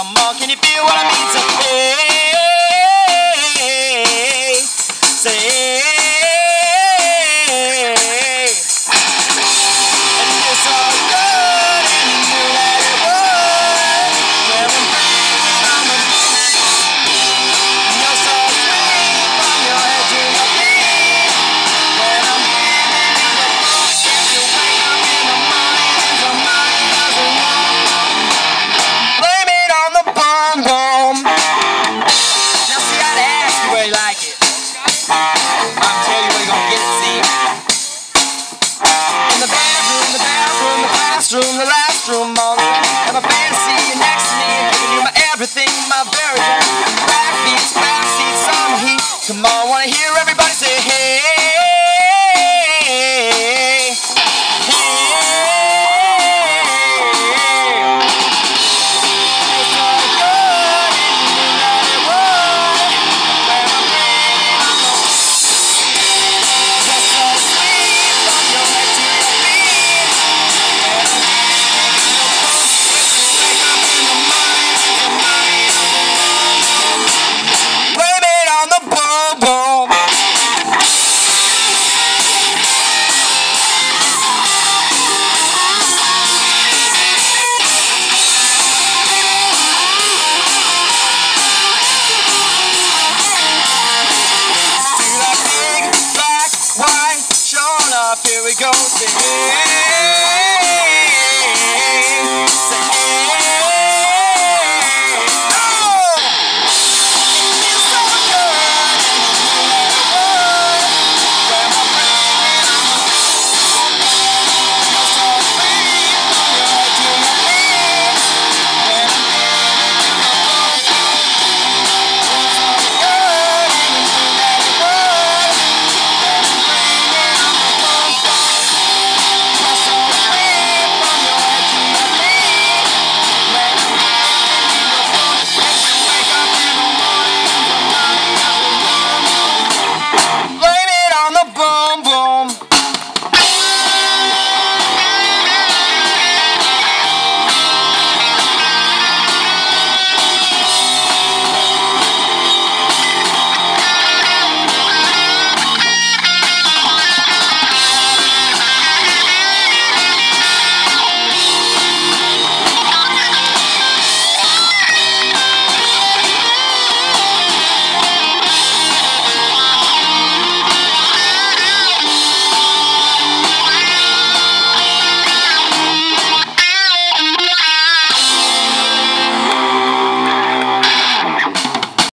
Come on, can you feel what I mean? to hey, say. Come on, wanna hear everybody say hey.